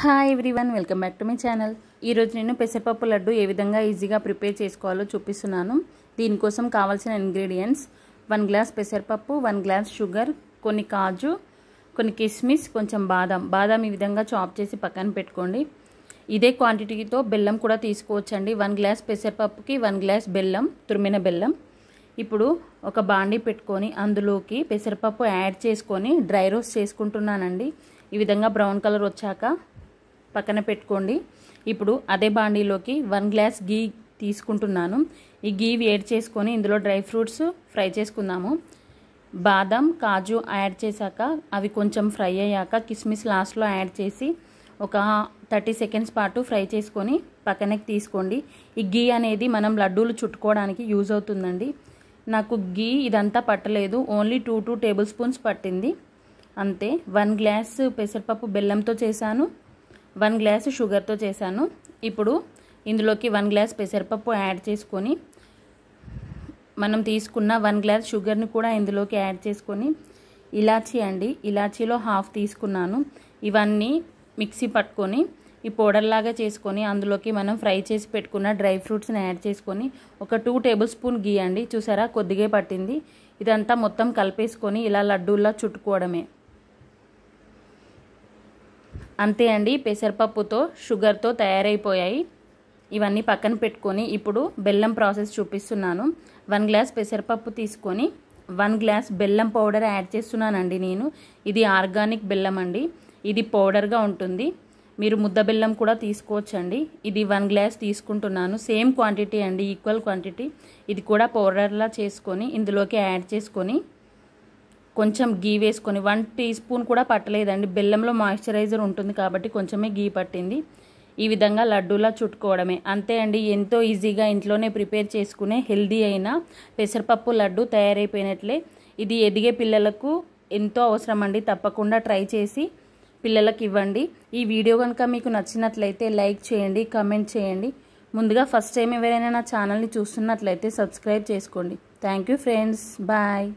Hi everyone welcome back to my channel ఈరోజు నేను పెసరపప్పు లడ్డు ఏ విధంగా ఈజీగా ప్రిపేర్ చేసుకోవాలో చూపిస్తున్నాను. దీనికోసం కావాల్సిన ఇంగ్రీడియంట్స్ వన్ గ్లాస్ పెసరపప్పు వన్ గ్లాస్ షుగర్ కొన్ని కాజు కొన్ని కిస్మిస్ కొంచెం బాదం. బాదం ఈ విధంగా చాప్ చేసి పక్కన పెట్టుకోండి. ఇదే క్వాంటిటీతో బెల్లం కూడా తీసుకోవచ్చండి. వన్ గ్లాస్ పెసరపప్పుకి వన్ గ్లాస్ బెల్లం తురిమిన బెల్లం. ఇప్పుడు ఒక బాండీ పెట్టుకొని అందులోకి పెసరపప్పు యాడ్ చేసుకొని డ్రై రోస్ట్ చేసుకుంటున్నానండి. ఈ విధంగా బ్రౌన్ కలర్ వచ్చాక పక్కన పెట్టుకోండి. ఇప్పుడు అదే బాండీలోకి వన్ గ్లాస్ గీ తీసుకుంటున్నాను. ఈ గీ వేడి చేసుకొని ఇందులో డ్రై ఫ్రూట్స్ ఫ్రై చేసుకుందాము. బాదం కాజు యాడ్ చేశాక అవి కొంచెం ఫ్రై అయ్యాక కిస్మిస్ లాస్ట్లో యాడ్ చేసి ఒక థర్టీ సెకండ్స్ పాటు ఫ్రై చేసుకొని పక్కనకి తీసుకోండి. ఈ గీ అనేది మనం లడ్డూలు చుట్టుకోవడానికి యూజ్ అవుతుందండి. నాకు గీ ఇదంతా పట్టలేదు. Only two two tablespoons పట్టింది. అంతే. వన్ గ్లాస్ పెసరపప్పు బెల్లంతో చేశాను. వన్ గ్లాస్ షుగర్తో చేశాను. ఇప్పుడు ఇందులోకి వన్ గ్లాస్ పెసరపప్పు యాడ్ చేసుకొని మనం తీసుకున్న వన్ గ్లాస్ షుగర్ని కూడా ఇందులోకి యాడ్ చేసుకొని ఇలాచీ అండి. ఇలాచీలో హాఫ్ తీసుకున్నాను. ఇవన్నీ మిక్సీ పట్టుకొని ఈ పౌడర్లాగా చేసుకొని అందులోకి మనం ఫ్రై చేసి పెట్టుకున్న డ్రై ఫ్రూట్స్ని యాడ్ చేసుకొని ఒక టూ టేబుల్ స్పూన్ గీ అండి. చూసారా? కొద్దిగా పట్టింది. ఇదంతా మొత్తం కలిపేసుకొని ఇలా లడ్డూల్లా చుట్టుకోవడమే. అంతే అండి పెసరపప్పుతో షుగర్తో తయారైపోయాయి. ఇవన్నీ పక్కన పెట్టుకొని ఇప్పుడు బెల్లం ప్రాసెస్ చూపిస్తున్నాను. వన్ గ్లాస్ పెసరపప్పు తీసుకొని వన్ గ్లాస్ బెల్లం పౌడర్ యాడ్ చేస్తున్నానండి నేను. ఇది ఆర్గానిక్ బెల్లం అండి. ఇది పౌడర్గా ఉంటుంది. మీరు ముద్ద బెల్లం కూడా తీసుకోవచ్చండి. ఇది వన్ గ్లాస్ తీసుకుంటున్నాను. సేమ్ క్వాంటిటీ అండి ఈక్వల్ క్వాంటిటీ. ఇది కూడా పౌడర్లా చేసుకొని ఇందులోకి యాడ్ చేసుకొని కొంచెం గీ వేసుకొని వన్ టీ స్పూన్ కూడా పట్టలేదండి. బెల్లంలో మాయిశ్చరైజర్ ఉంటుంది కాబట్టి కొంచెమే గీ పట్టింది. ఈ విధంగా లడ్డూలా చుట్టుకోవడమే. అంతే అండి ఎంతో ఈజీగా ఇంట్లోనే ప్రిపేర్ చేసుకునే హెల్దీ అయిన పెసరపప్పు లడ్డు తయారైపోయినట్లే. ఇది ఎదిగే పిల్లలకు ఎంతో అవసరం అండి తప్పకుండా ట్రై చేసి పిల్లలకు ఇవ్వండి. ఈ వీడియో కనుక మీకు నచ్చినట్లయితే లైక్ చేయండి కమెంట్ చేయండి. ముందుగా ఫస్ట్ టైం ఎవరైనా నా ఛానల్ని చూస్తున్నట్లయితే సబ్స్క్రైబ్ చేసుకోండి. Thank you friends. బాయ్.